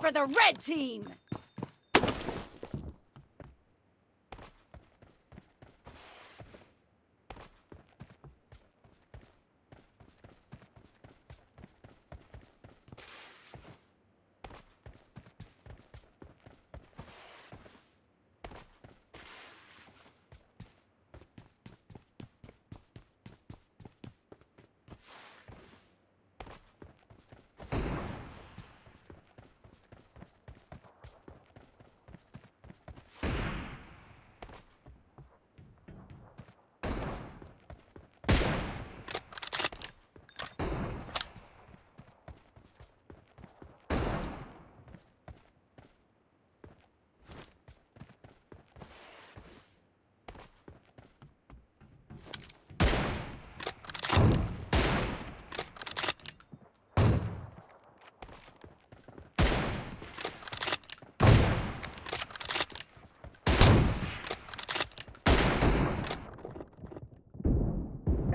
For the red team!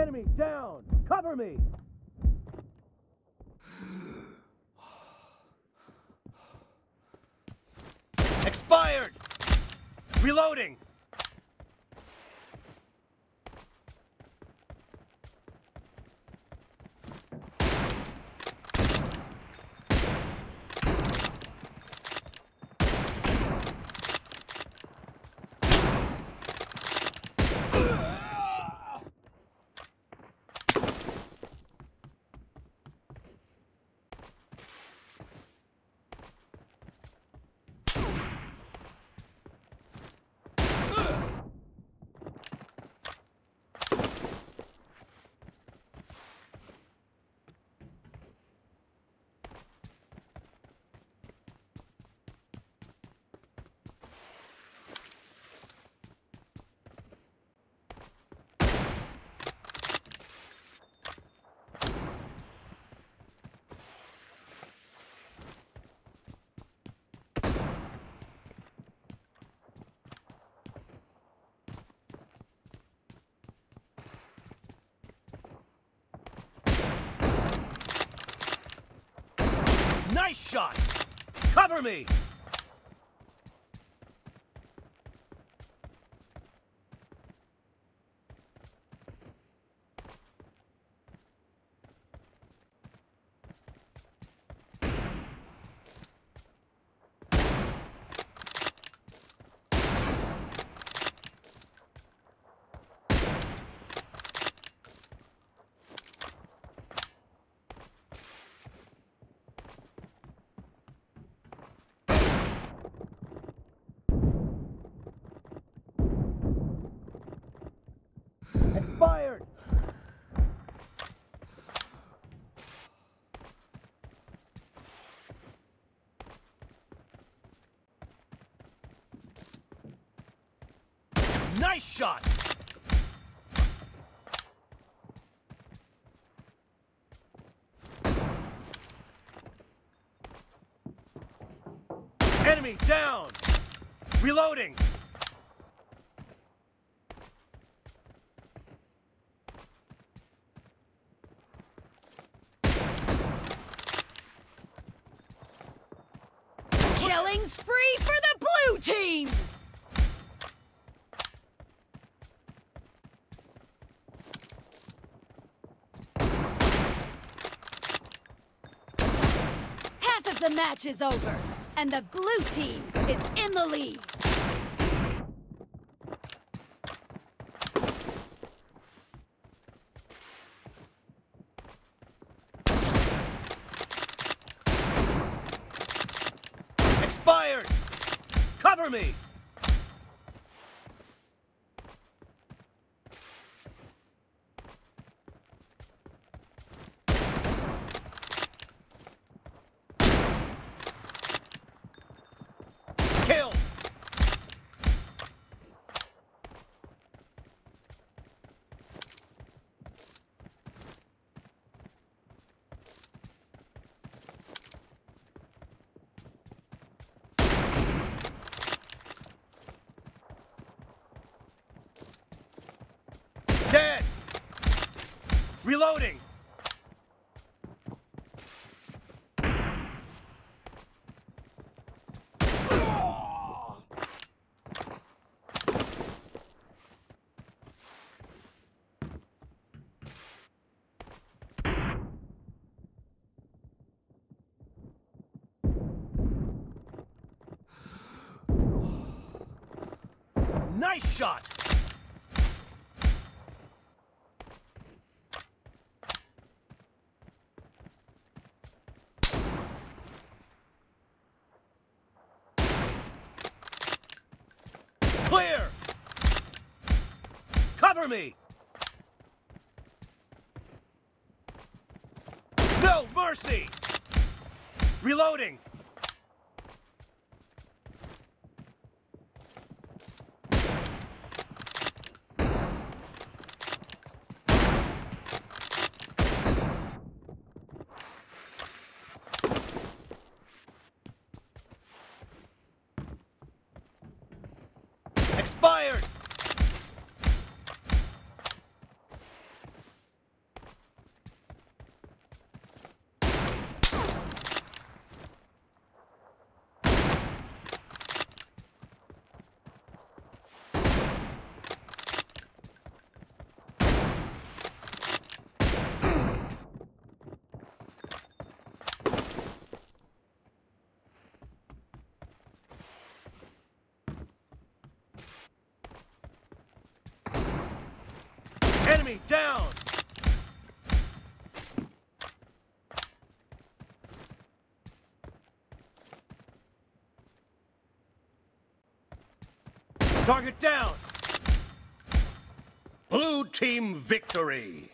Enemy down! Cover me! Expired! Reloading! Nice shot! Cover me! Expired! Nice shot! Enemy down! Reloading! Spree for the blue team! Half of the match is over, and the blue team is in the lead. Expired! Cover me! Reloading! Nice shot! Clear! Cover me! No mercy! Reloading! Expired! Enemy down! Target down! Blue team victory!